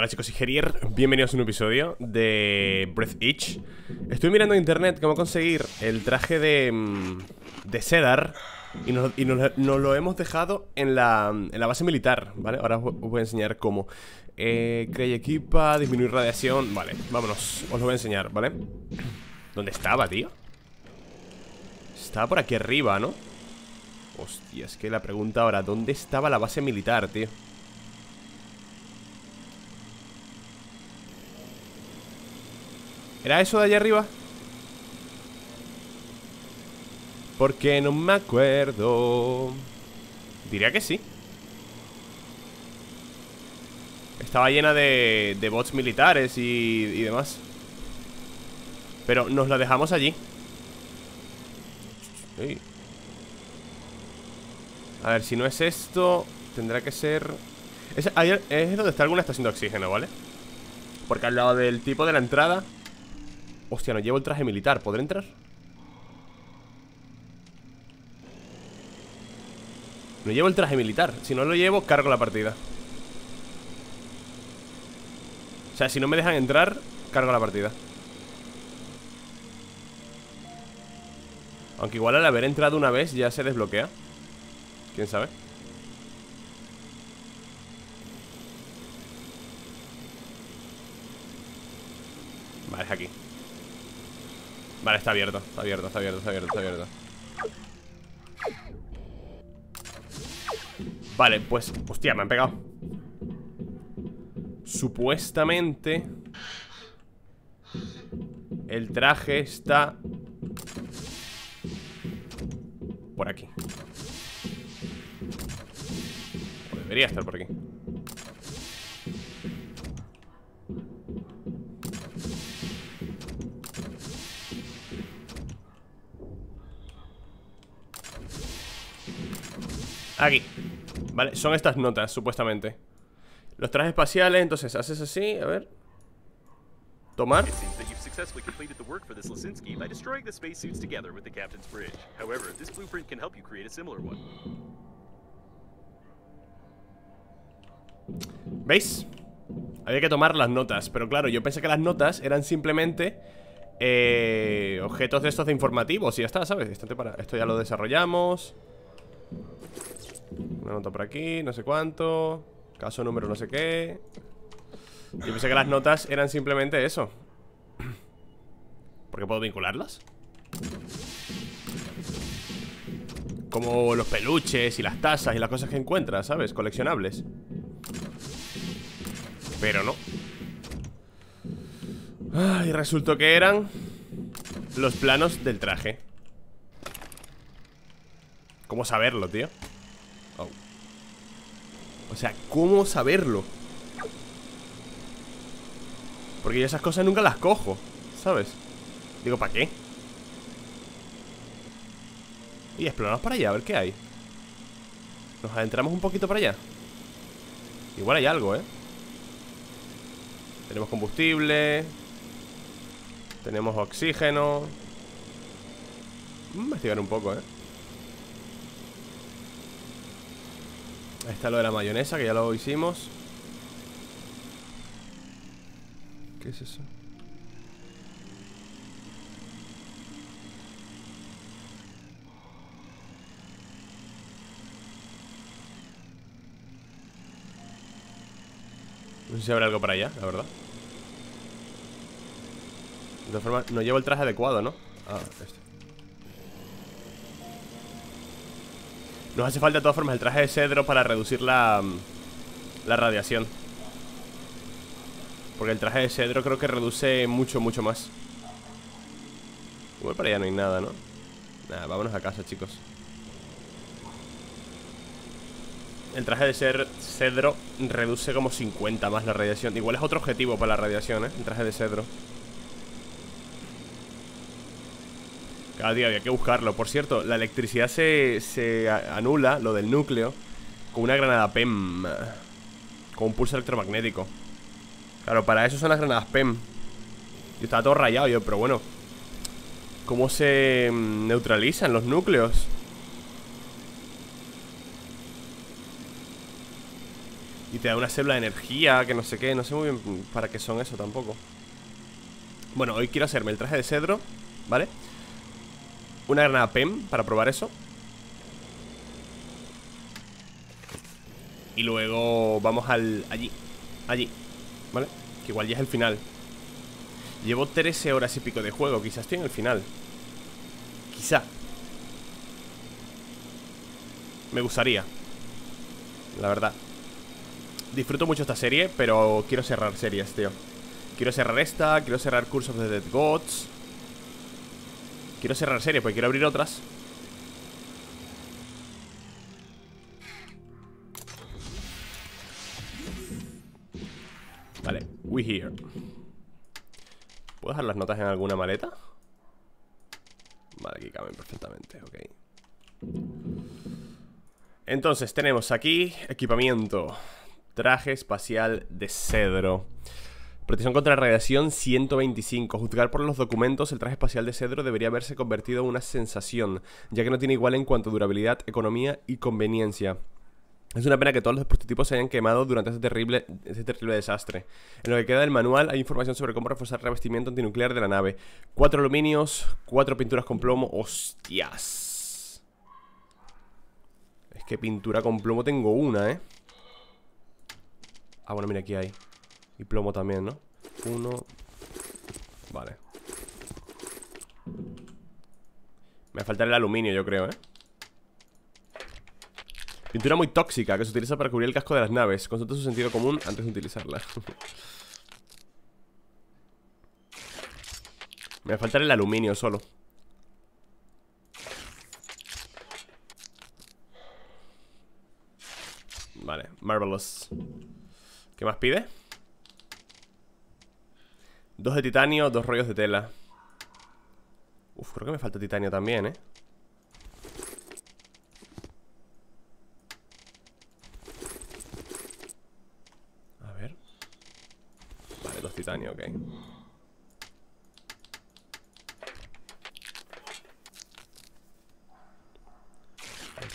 Hola chicos, y Gerier, bienvenidos a un episodio de Breath Itch Estoy mirando en internet cómo conseguir el traje de, mm, de Cedar Y, nos, lo hemos dejado en la, en la base militar, ¿vale? Ahora os voy a enseñar cómo eh, Crey equipa, disminuir radiación Vale, vámonos, os lo voy a enseñar, ¿vale? ¿Dónde estaba, tío? Estaba por aquí arriba, ¿no? Hostia, es que la pregunta ahora ¿Dónde estaba la base militar, tío? ¿Era eso de allá arriba? Porque no me acuerdo Diría que sí Estaba llena de, de bots militares y, y demás Pero nos la dejamos allí. A ver, si no es esto Tendrá que ser es, es donde está alguna estación de oxígeno, ¿vale? Porque al lado del tipo de la entrada Hostia, no llevo el traje militar ¿Podré entrar? No llevo el traje militar Si no lo llevo, cargo la partida O sea, si no me dejan entrar Cargo la partida Aunque igual al haber entrado una vez Ya se desbloquea ¿Quién sabe? Vale, es aquí Vale, está abierto, está abierto, está abierto, está abierto, está abierto. Vale, pues, hostia, me han pegado. Supuestamente El traje está Por aquí. Debería estar por aquí Aquí Vale, son estas notas, supuestamente Los trajes espaciales, entonces haces así, a ver Tomar It seems that you've successfully completed the work for this Lisinski by destroying the spacesuits together with the captain's bridge. However, this blueprint can help you create a similar one. ¿Veis? Había que tomar las notas Pero claro, yo pensé que las notas eran simplemente eh, Objetos de estos de informativos Y ya está, ¿sabes? Esto, para... Esto ya lo desarrollamos Una nota por aquí, no sé cuánto Caso número no sé qué Yo pensé que las notas eran simplemente eso ¿Por qué puedo vincularlas? Como los peluches y las tazas y las cosas que encuentras, ¿sabes? Coleccionables pero no Ay, resultó que eran Los planos del traje ¿Cómo saberlo, tío? Oh. O sea, ¿cómo saberlo? Porque yo esas cosas nunca las cojo ¿Sabes? Digo, ¿para qué? Y exploramos para allá, a ver qué hay Nos adentramos un poquito para allá Igual hay algo, ¿eh? Tenemos combustible Tenemos oxígeno Investigar un poco, eh Ahí está lo de la mayonesa Que ya lo hicimos ¿Qué es eso? No sé si habrá algo para allá, la verdad De todas formas, no llevo el traje adecuado, ¿no? Ah, este Nos hace falta de todas formas el traje de cedro para reducir la, la radiación. Porque el traje de cedro creo que reduce mucho, mucho más. Igual para allá no hay nada, ¿no? Nada, vámonos a casa, chicos. El traje de ser cedro reduce como 50 más la radiación. Igual es otro objetivo para la radiación, ¿eh? El traje de cedro Cada día había que buscarlo Por cierto, la electricidad se, se anula, lo del núcleo Con una granada PEM Con un pulso electromagnético Claro, para eso son las granadas PEM Yo estaba todo rayado yo, pero bueno ¿Cómo se mm, neutralizan los núcleos? Y te da una célula de energía, que no sé qué No sé muy bien para qué son eso tampoco Bueno, hoy quiero hacerme el traje de cedro ¿Vale? Una granada PEM para probar eso. Y luego vamos al... allí Allí, ¿vale? Que igual ya es el final. Llevo 13 horas y pico de juego Quizás estoy en el final. Quizá. Me gustaría La verdad. Disfruto mucho esta serie, pero quiero cerrar series, tío. Quiero cerrar esta, quiero cerrar Curse of the Dead Gods Quiero cerrar series, porque quiero abrir otras. Vale, we here. ¿Puedo dejar las notas en alguna maleta? Vale, aquí caben perfectamente, ok. Entonces, tenemos aquí equipamiento. Traje espacial de cedro Protección contra la radiación 125 Juzgar por los documentos, el traje espacial de cedro debería haberse convertido en una sensación Ya que no tiene igual en cuanto a durabilidad, economía y conveniencia es una pena que todos los prototipos se hayan quemado durante este terrible, este terrible desastre. En lo que queda del manual hay información sobre cómo reforzar el revestimiento antinuclear de la nave. Cuatro aluminios, cuatro pinturas con plomo. ¡Hostias! Es que pintura con plomo tengo una, ¿eh? Ah, bueno, mira, aquí hay. Y plomo también, ¿no? Uno. Vale. Me falta el aluminio, yo creo, ¿eh? Pintura muy tóxica que se utiliza para cubrir el casco de las naves. Consulta su sentido común antes de utilizarla. Me va a faltar el aluminio solo. Vale, marvelous. ¿Qué más pide? Dos de titanio, dos rollos de tela. Uf, creo que me falta titanio también, ¿eh? titanio, ok.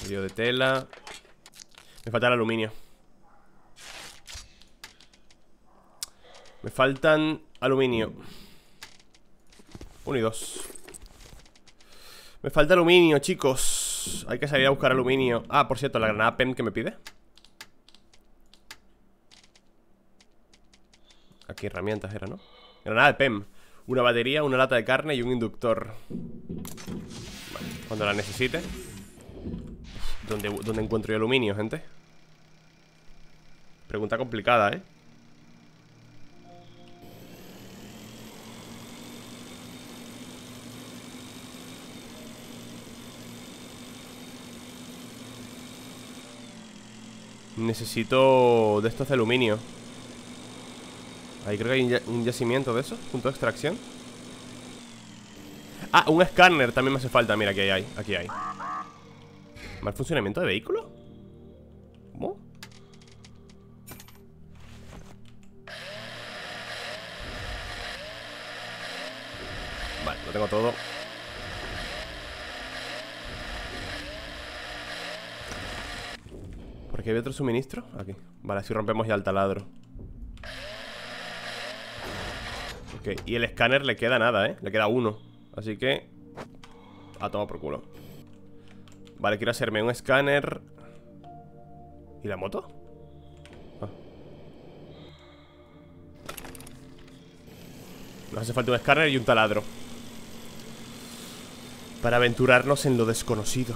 Medio de tela. Me falta el aluminio. Me faltan aluminio. Uno y dos. Me falta aluminio, chicos. Hay que salir a buscar aluminio. Ah, por cierto, la granada PEM que me pide. Aquí herramientas era, ¿no? Granada de PEM Una batería, una lata de carne y un inductor Vale, cuando la necesite ¿Dónde, ¿Dónde encuentro yo aluminio, gente? Pregunta complicada, ¿eh? Necesito de estos de aluminio. Ahí creo que hay un yacimiento de eso Punto de extracción. Ah, un escáner también me hace falta. Mira, aquí hay, aquí hay. ¿Mal funcionamiento de vehículo? ¿Cómo? Vale, lo tengo todo aquí hay otro suministro? Aquí Vale, así rompemos ya el taladro y el escáner le queda nada, ¿eh? Le queda uno Así que... A tomar por culo Vale, quiero hacerme un escáner ¿Y la moto? Ah. Nos hace falta un escáner y un taladro Para aventurarnos en lo desconocido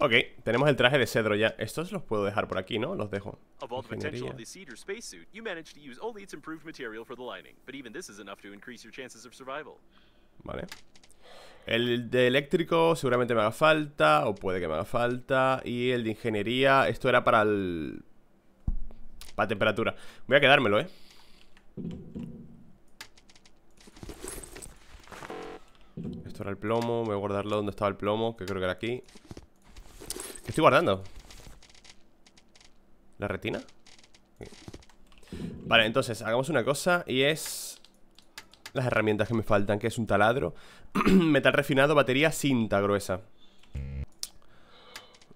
Ok, tenemos el traje de cedro ya. Estos los puedo dejar por aquí, ¿no? Los dejo. Vale. El de eléctrico seguramente me haga falta, o puede que me haga falta. Y el de ingeniería, esto era para el... Para temperatura. Voy a quedármelo, ¿eh? Esto era el plomo, voy a guardarlo donde estaba el plomo, que creo que era aquí. ¿Qué estoy guardando? ¿La retina? Vale, entonces, hagamos una cosa y es... Las herramientas que me faltan, que es un taladro Metal refinado, batería, cinta gruesa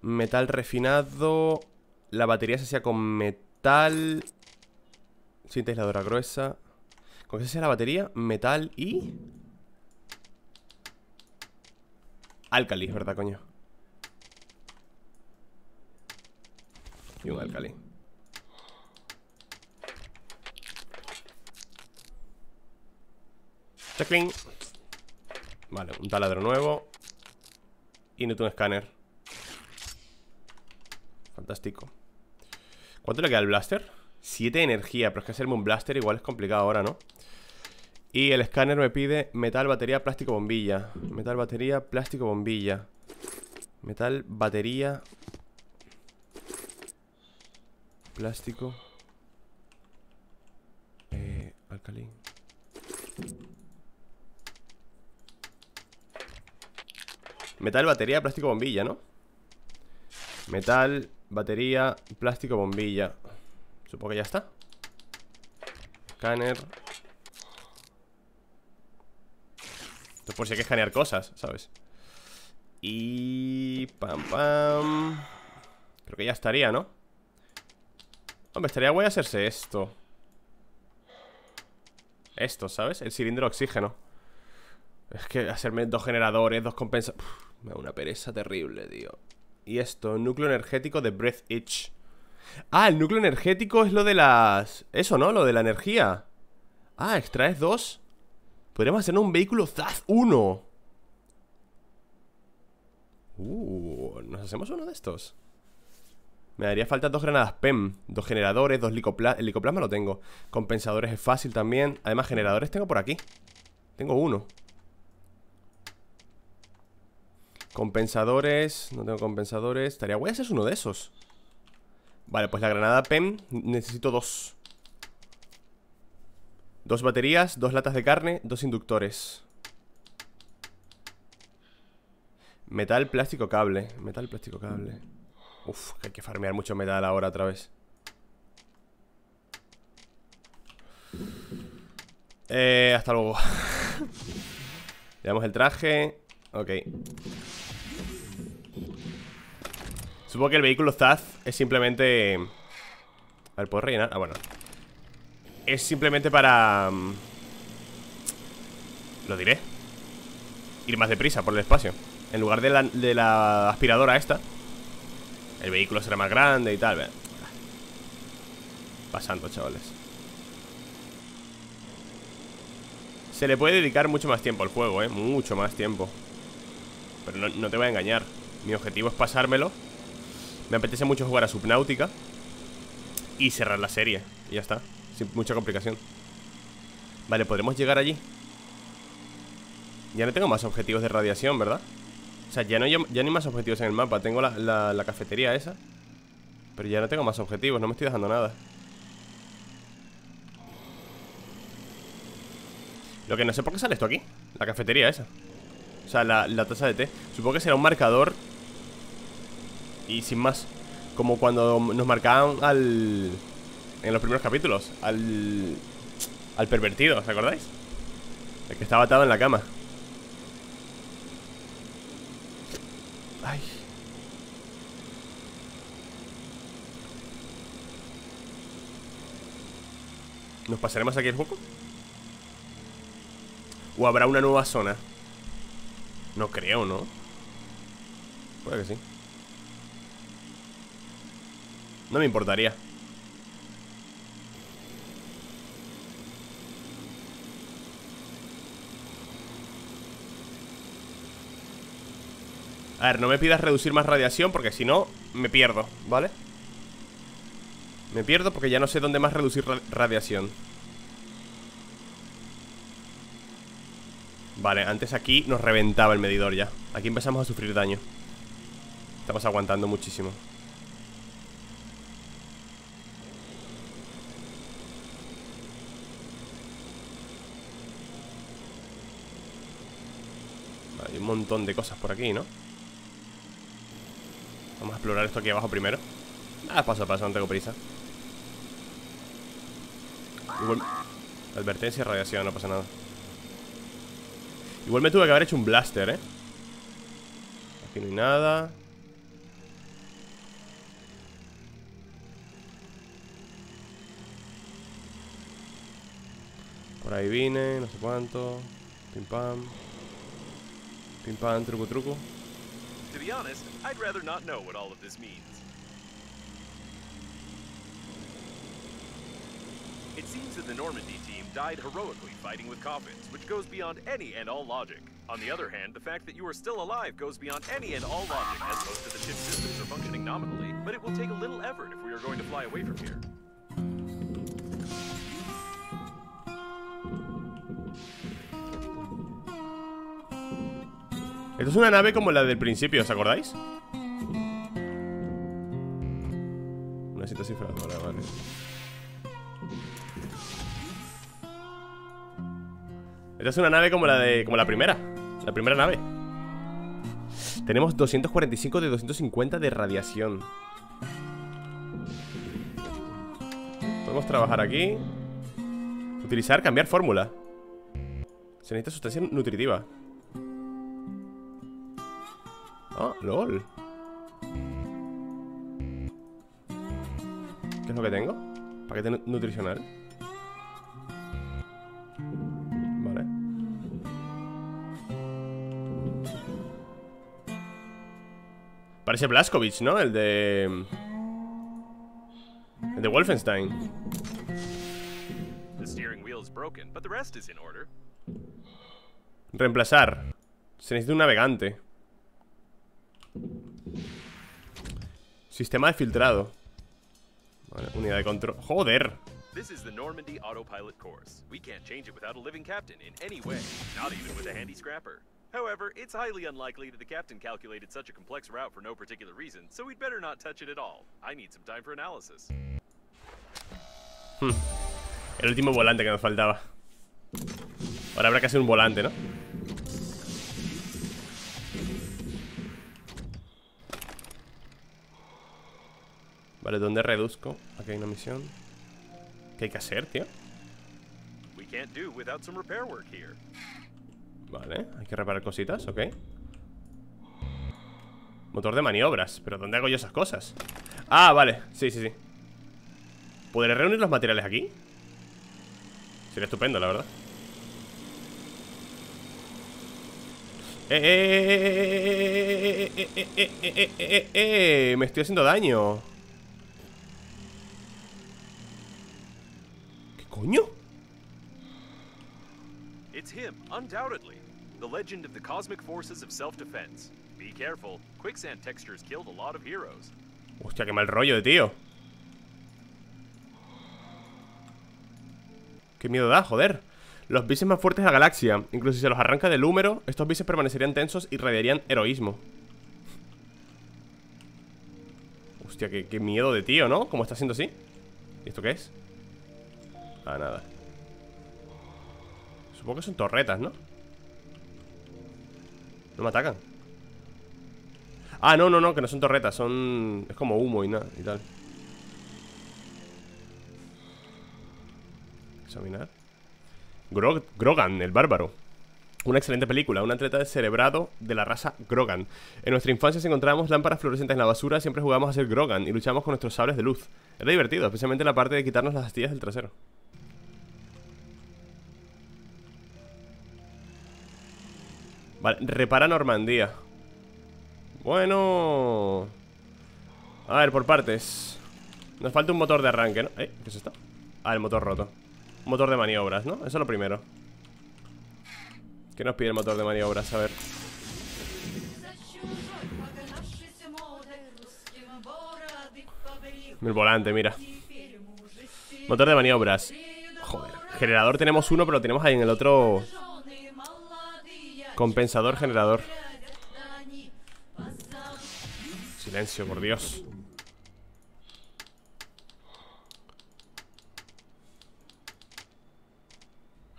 Metal refinado La batería se hacía con metal Cinta aisladora gruesa ¿Con qué se hacía la batería? Metal y... Alcali, ¿verdad, coño? Y un alcali Checklin Vale, un taladro nuevo. Y un escáner. Fantástico. ¿Cuánto le queda al blaster? 7 de energía, pero es que hacerme un blaster igual es complicado ahora, ¿no? Y el escáner me pide metal, batería, plástico, bombilla. Metal, batería, plástico, bombilla. Metal, batería Plástico eh, Alcalí Metal, batería, plástico, bombilla, ¿no? Metal, batería, plástico, bombilla Supongo que ya está Escáner Esto por si hay que escanear cosas, ¿sabes? Y... Pam, pam Creo que ya estaría, ¿no? Hombre, estaría guay hacerse esto. Esto, ¿sabes? El cilindro de oxígeno. Es que hacerme dos generadores, dos compensadores me da una pereza terrible, tío. Y esto, núcleo energético de Breath Itch. Ah, el núcleo energético es lo de las... Eso, ¿no? Lo de la energía. Ah, extraes dos Podríamos hacer un vehículo ZAZ 1 Uh, ¿nos hacemos uno de estos? Me daría falta dos granadas PEM Dos generadores, dos licoplasma El licoplasma lo tengo. Compensadores es fácil también. Además, generadores tengo por aquí. Tengo uno. Compensadores, no tengo compensadores. Estaría guay es uno de esos. Vale, pues la granada PEM Necesito dos. Dos baterías, dos latas de carne Dos inductores. Metal, plástico, cable. Metal, plástico, cable Uf, hay que farmear mucho metal ahora otra vez. Eh, hasta luego. Le el traje. Ok. Supongo que el vehículo Zaz es simplemente... A ver, ¿puedo rellenar? Ah, bueno. Es simplemente para... Mm, lo diré. Ir más deprisa por el espacio. En lugar de la, de la aspiradora esta El vehículo será más grande y tal Pasando, chavales. Se le puede dedicar mucho más tiempo al juego, ¿eh? Mucho más tiempo. Pero no, te voy a engañar. Mi objetivo es pasármelo. Me apetece mucho jugar a Subnautica Y cerrar la serie. Y ya está, sin mucha complicación. Vale, podremos llegar allí Ya no tengo más objetivos de radiación, ¿verdad? O sea, ya no, ya, no hay más objetivos en el mapa. Tengo la, la cafetería esa Pero ya no tengo más objetivos, no me estoy dejando nada. Lo que no sé por qué sale esto aquí La cafetería esa. O sea, la, la taza de té. Supongo que será un marcador y sin más. Como cuando nos marcaban al... En los primeros capítulos Al... Al pervertido, ¿os acordáis? El que estaba atado en la cama Ay ¿Nos pasaremos aquí el juego? ¿O habrá una nueva zona? No creo, ¿no? Puede que sí no me importaría A ver, no me pidas reducir más radiación porque si no, me pierdo, ¿vale? Me pierdo porque ya no sé dónde más reducir radiación Vale, antes aquí nos reventaba el medidor ya Aquí empezamos a sufrir daño Estamos aguantando muchísimo Hay un montón de cosas por aquí, ¿no? Vamos a explorar esto aquí abajo primero. Ah, paso a paso, no tengo prisa. Igual... Advertencia, radiación, no pasa nada. Igual me tuve que haber hecho un blaster, ¿eh? Aquí no hay nada. Por ahí vine, no sé cuánto. Pim pam. Pim pam, truco truco be honest, I'd rather not know what all of this means. It seems that the Normandy team died heroically fighting with coffins, which goes beyond any and all logic. On the other hand, the fact that you are still alive goes beyond any and all logic, as most of the ship's systems are functioning nominally, but it will take a little effort if we are going to fly away from here. Esto es una nave como la del principio, ¿os acordáis? Una cita cifradora, vale Esta es una nave como la de. como la primera. La primera nave. Tenemos 245 de 250 de radiación. Podemos trabajar aquí. Utilizar, cambiar fórmula. Se necesita sustancia nutritiva. Ah, lol. ¿Qué es lo que tengo? Paquete nu- nutricional. Vale. Parece Blaskovich, ¿no? El de... El de Wolfenstein. Reemplazar. Se necesita un navegante. Sistema de filtrado. Vale, unidad de control. ¡Joder! This is the Normandy autopilot course. We can't change it without a living captain in any way, not even with a handy scrapper. However, it's highly unlikely that the captain calculated such a complex route for no particular reason, so we'd better not touch it at all. I need some time for analysis. El último volante que nos faltaba. Ahora habrá que hacer un volante, ¿no? Vale, ¿dónde reduzco? Aquí hay una misión. ¿Qué hay que hacer, tío? We can't do without some repair work here. Vale, hay que reparar cositas, ok Motor de maniobras ¿Pero dónde hago yo esas cosas? Ah, vale, sí, sí, sí ¿Podré reunir los materiales aquí? Sería estupendo, la verdad Eh, eh, eh, eh, eh, eh, eh, eh, eh, eh, Me estoy haciendo daño coño? It's him, undoubtedly. The legend of the cosmic forces of self-defense. Be careful, quicksand textures killed a lot of heroes. Hostia, qué mal rollo de tío Qué miedo da, joder Los bises más fuertes de la galaxia Incluso si se los arranca del húmero Estos bises permanecerían tensos y radiarían heroísmo Hostia, qué, qué miedo de tío, ¿no? ¿Cómo está haciendo así? ¿Y esto qué es? Ah, nada Supongo que son torretas, ¿no? No me atacan Ah, no, no, no, que no son torretas Son... Es como humo y nada y tal Examinar Grog- Grogan, el bárbaro una excelente película, un atleta descerebrado de la raza Grogan. En nuestra infancia si encontrábamos lámparas fluorescentes en la basura, siempre jugábamos a ser Grogan y luchábamos con nuestros sables de luz. Era divertido, especialmente la parte de quitarnos las astillas del trasero. Vale, repara Normandía. Bueno... A ver, por partes. Nos falta un motor de arranque, ¿no? ¿Eh? ¿Qué es esto? Ah, el motor roto. Un motor de maniobras, ¿no? Eso es lo primero. ¿Qué nos pide el motor de maniobras? A ver. El volante, mira. Motor de maniobras. Joder. Generador tenemos uno, pero lo tenemos ahí en el otro. Compensador generador. Silencio, por Dios.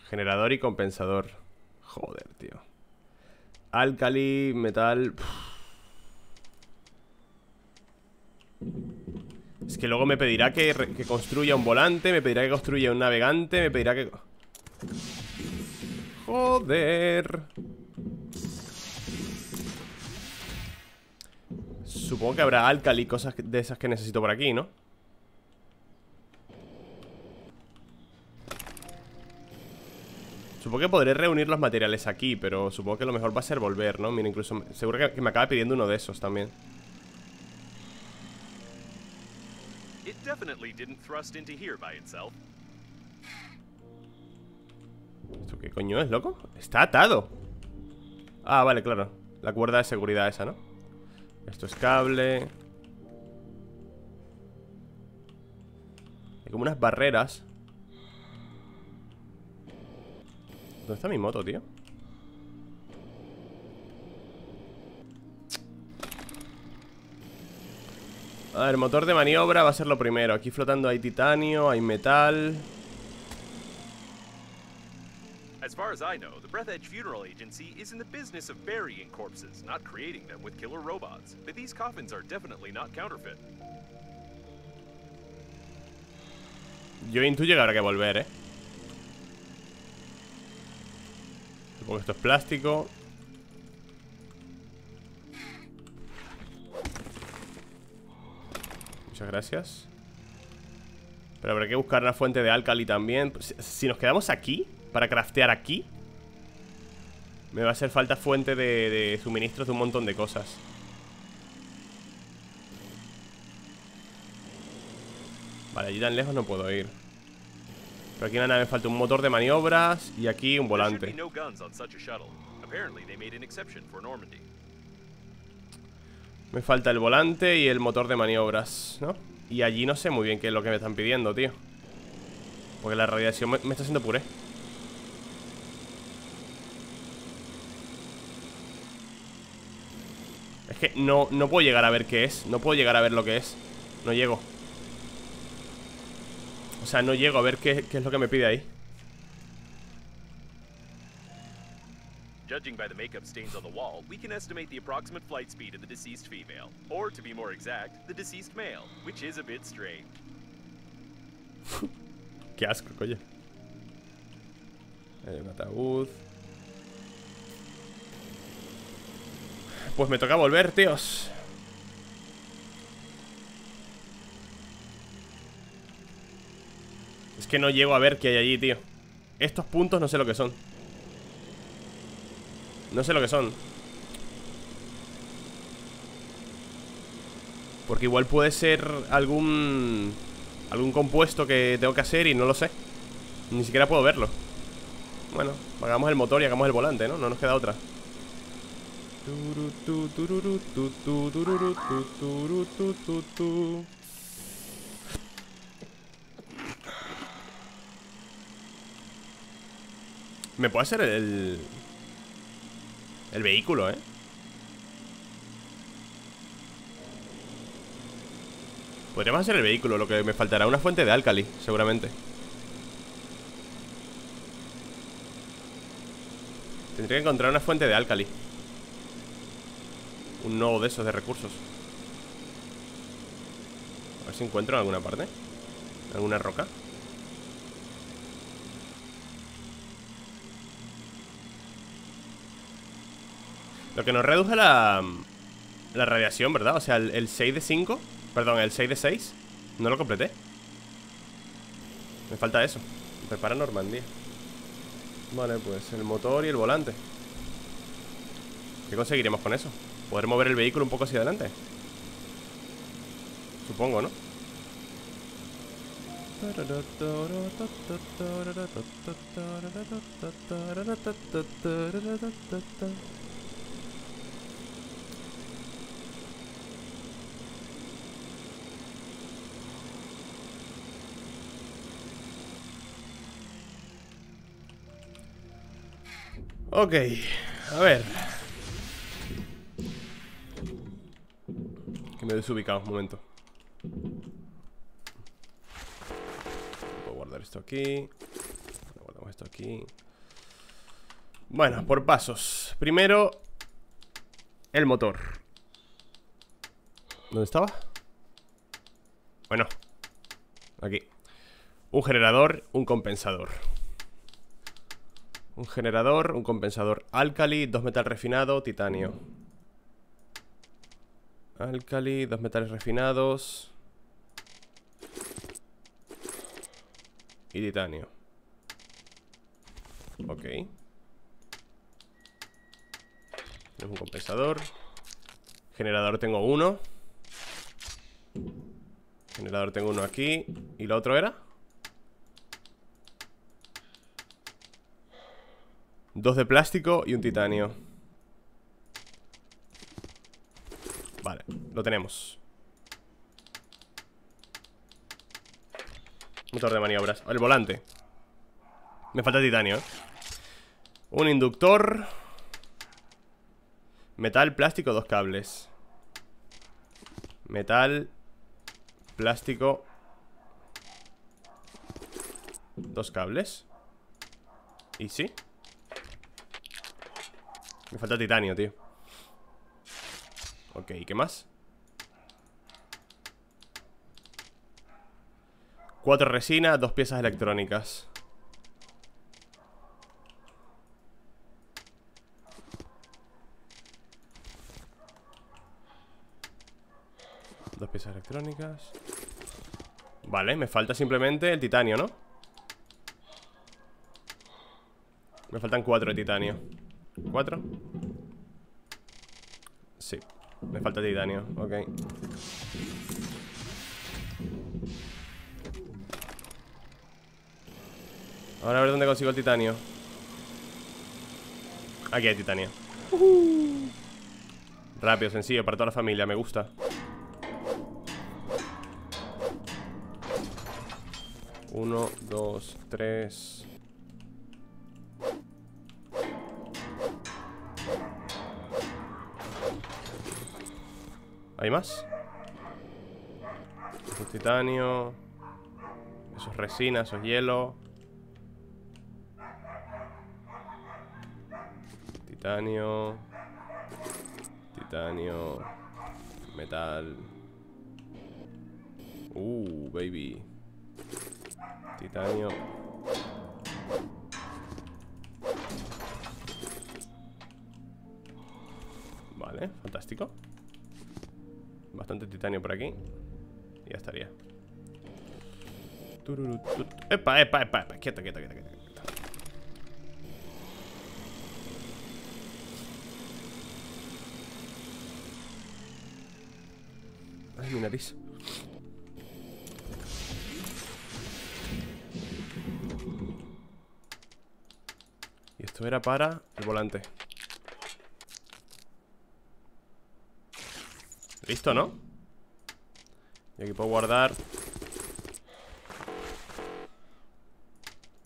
Generador y compensador. Joder, tío. Alcali, metal Es que luego me pedirá que, construya un volante Me pedirá que construya un navegante Me pedirá que... Joder Supongo que habrá alcali Cosas de esas que necesito por aquí, ¿no? Supongo que podré reunir los materiales aquí Pero supongo que lo mejor va a ser volver, ¿no? Mira, incluso Seguro que, que me acaba pidiendo uno de esos también It definitely didn't thrust into here by itself. ¿Esto qué coño es, loco? Está atado Ah, vale, claro La cuerda de seguridad esa, ¿no? Esto es cable. Hay como unas barreras. ¿Dónde está mi moto, tío? A ver, motor de maniobra va a ser lo primero. Aquí flotando hay titanio, hay metal As far as I know, the Breath Edge Funeral Agency is in the business of burying corpses, not creating them with killer robots. But these coffins are definitely not counterfeit. Yo intuyo que habrá que volver, ¿eh? Supongo que esto es plástico Muchas gracias Pero habrá que buscar la fuente de Alcali también Si nos quedamos aquí Para craftear aquí Me va a hacer falta fuente de, de suministros de un montón de cosas. Vale, allí tan lejos no puedo ir. Pero aquí en la nave me falta un motor de maniobras Y aquí un volante. Me falta el volante y el motor de maniobras, ¿no? Y allí no sé muy bien qué es lo que me están pidiendo, tío. Porque la radiación me, me está haciendo puré que no, no puedo llegar a ver qué es No puedo llegar a ver lo que es. No llego. O sea, no llego a ver qué, qué es lo que me pide ahí. Judging by the makeup stains on the wall, we can estimate the approximate flight speed of the deceased female. Or, to be more exact, the deceased male, which is a bit strange. Qué asco, coño. Hay un ataúd Pues me toca volver, tíos. Es que no llego a ver qué hay allí, tío. Estos puntos no sé lo que son. No sé lo que son. Porque igual puede ser algún... Algún compuesto que tengo que hacer y no lo sé. Ni siquiera puedo verlo. Bueno, hagamos el motor y hagamos el volante, ¿no? No nos queda otra Me puede hacer el... El vehículo, ¿eh? Podríamos hacer el vehículo, lo que me faltará una fuente de álcali, seguramente. Tendría que encontrar una fuente de álcali Un nodo de esos de recursos A ver si encuentro en alguna parte ¿Alguna roca? Lo que nos reduce la... La radiación, ¿verdad? O sea, el, el 6 de 5 Perdón, el 6 de 6 No lo completé Me falta eso Repara Normandía Vale, pues el motor y el volante ¿Qué conseguiremos con eso? ¿Poder mover el vehículo un poco hacia adelante? Supongo, ¿no? Ok, A ver. Me he desubicado, un momento. A guardar esto aquí. Guardamos esto aquí. Bueno, por pasos. Primero, el motor. ¿Dónde estaba? Bueno, aquí. Un generador, un compensador. Un generador, un compensador Alcali, dos metal refinado, titanio Alcali, dos metales refinados. Y titanio. Ok. Tenemos un compensador. Generador tengo uno. Generador tengo uno aquí. ¿Y lo otro era? Dos de plástico y un titanio Vale, lo tenemos. Motor de maniobras. El volante. Me falta titanio ¿eh? Un inductor. Metal, plástico, dos cables. Metal Plástico. Dos cables. ¿Y sí? Me falta titanio, tío. Ok, ¿qué más? Cuatro resinas, dos piezas electrónicas Dos piezas electrónicas Vale, me falta simplemente el titanio, ¿no? Me faltan cuatro de titanio ¿Cuatro? Sí Me falta titanio, ok Ahora a ver dónde consigo el titanio. Aquí hay titanio. Rápido, sencillo, para toda la familia, me gusta. Uno, dos, tres. ¿Hay más? Eso es titanio Eso es resina, eso es hielo Titanio Titanio Metal. Uh, baby. Titanio. Vale, fantástico. Bastante titanio por aquí. Y ya estaría. Epa, epa, epa, epa. Quieto, quieto, quieto, quieto Ay, mi nariz. Y esto era para el volante. Listo, ¿no? Y aquí puedo guardar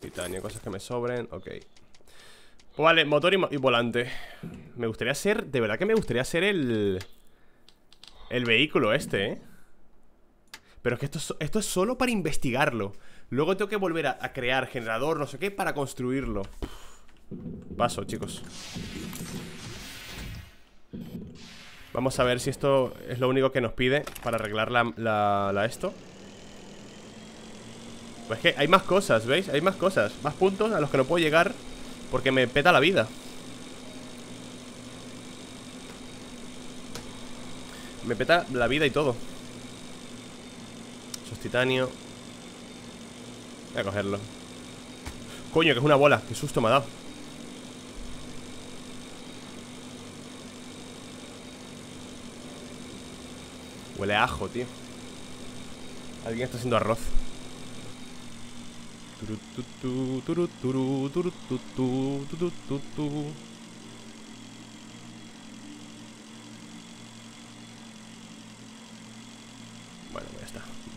Titanio, cosas que me sobren Ok. Pues vale, motor y, y, volante. Me gustaría ser, de verdad que me gustaría ser el El vehículo este, ¿eh? Pero es que esto, es solo para investigarlo. Luego tengo que volver a, crear generador, no sé qué, para construirlo. Paso, chicos. Vamos a ver si esto es lo único que nos pide Para arreglar la, la, la esto. Pues que hay más cosas, ¿veis? Hay más cosas Más puntos a los que no puedo llegar Porque me peta la vida Me peta la vida y todo. Eso es titanio. Voy a cogerlo. Coño, que es una bola. Qué susto me ha dado. Huele ajo, tío. Alguien está haciendo arroz. Bueno,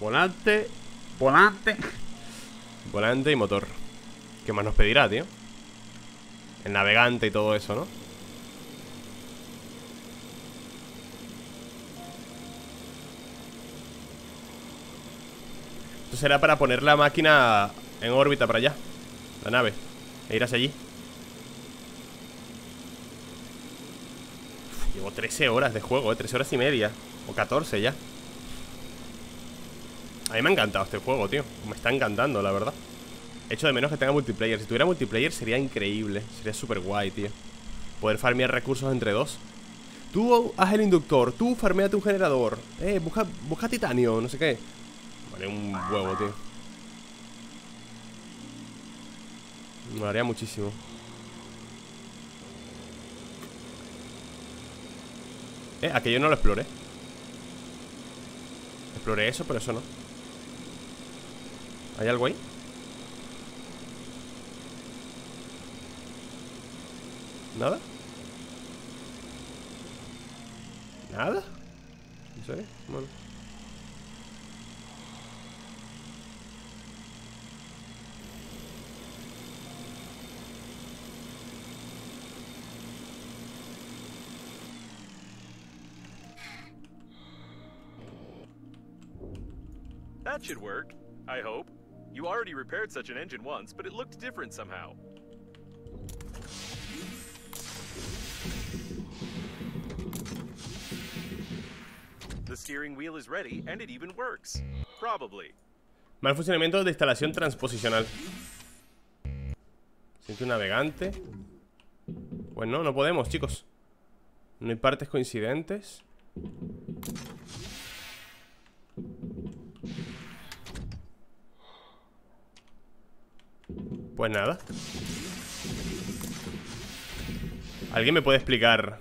Volante, volante. Volante y motor. ¿Qué más nos pedirá, tío? El navegante y todo eso, ¿no? Esto será para poner la máquina en órbita para allá. La nave. E ir hacia allí. Llevo 13 horas de juego, ¿eh? 13 horas y media. O 14 ya. A mí me ha encantado este juego, tío. Me está encantando, la verdad. Hecho de menos que tenga multiplayer. Si tuviera multiplayer sería increíble. Sería súper guay, tío. Poder farmear recursos entre dos. Tú haz el inductor, tú farmeate un generador. Eh, busca, busca titanio, no sé qué. Vale, un huevo, tío. Me haría muchísimo. Eh, aquello no lo exploré Exploré eso, pero eso no ¿Hay algo ahí? ¿Nada? ¿Nada? ¿En serio? Bueno That should work. I hope. You already repaired such an engine once, but it looked different somehow. The steering wheel is ready, and it even works. Probably. Mal funcionamiento de instalación transposicional Siente un navegante Pues no, no podemos, chicos No hay partes coincidentes Pues nada. ¿Alguien me puede explicar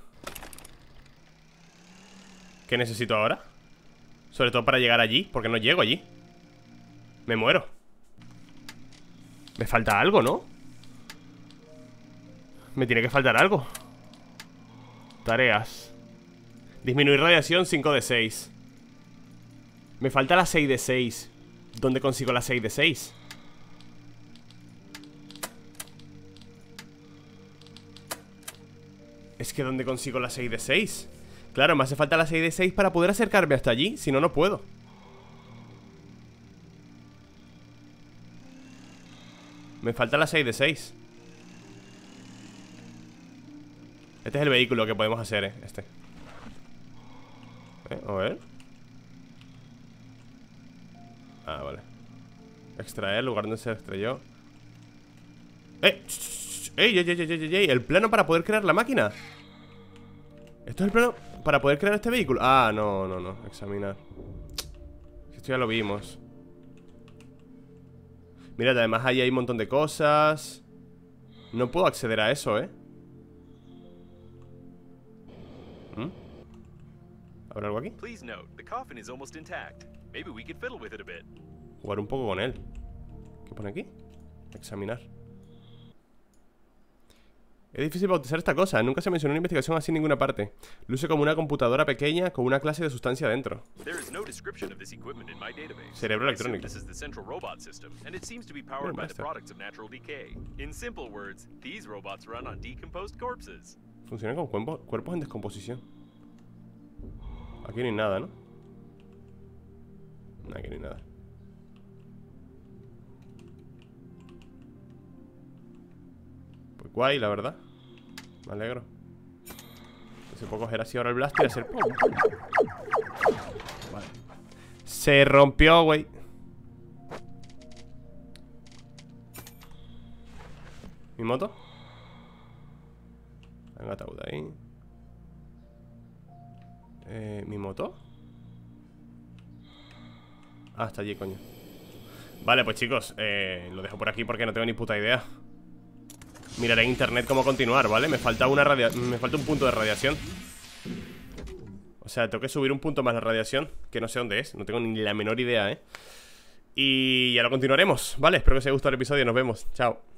¿Qué necesito ahora? Sobre todo para llegar allí Porque no llego allí. Me muero. Me falta algo, ¿no? Me tiene que faltar algo. Tareas. Disminuir radiación 5 de 6 Me falta la 6 de 6 ¿Dónde consigo la 6 de 6? Es que ¿dónde consigo la 6 de 6? Claro, me hace falta la 6 de 6 para poder acercarme hasta allí Si no, no puedo. Me falta la 6 de 6 Este es el vehículo que podemos hacer, eh Este. Eh, A ver. Ah, vale. Extraer, lugar donde se extrayó ¡Eh! ¡Ey, ey, ey, ey, ey, ey! El plano para poder crear la máquina ¿Esto es el plano para poder crear este vehículo? Ah, no, no, no Examinar Esto ya lo vimos Mirad, además ahí hay un montón de cosas No puedo acceder a eso, ¿eh? ¿Mm? ¿Habrá algo aquí? Jugar un poco con él ¿Qué pone aquí? Examinar Es difícil bautizar esta cosa Nunca se mencionó una investigación así en ninguna parte Luce como una computadora pequeña con una clase de sustancia dentro no. Cerebro electrónico. This is the central robot system, and it seems to be powered by the master. products of natural decay. In simple words, these robots run on decomposed corpses. Funciona con cuerpo- cuerpos en descomposición Aquí no hay nada. No, aquí no hay nada guay, la verdad. Me alegro. Se puede coger así ahora el blaster y hacer. Vale. Se rompió, güey. ¿Mi moto? Venga, ataúd ahí. Eh, ¿Mi moto? Ah, está allí, coño. Vale, pues chicos eh, Lo dejo por aquí porque no tengo ni puta idea Miraré en internet cómo continuar, ¿vale? Me falta una Me falta un punto de radiación O sea, tengo que subir un punto más la radiación Que no sé dónde es No tengo ni la menor idea, ¿eh? Y ya lo continuaremos, ¿vale? Espero que os haya gustado el episodio Nos vemos, chao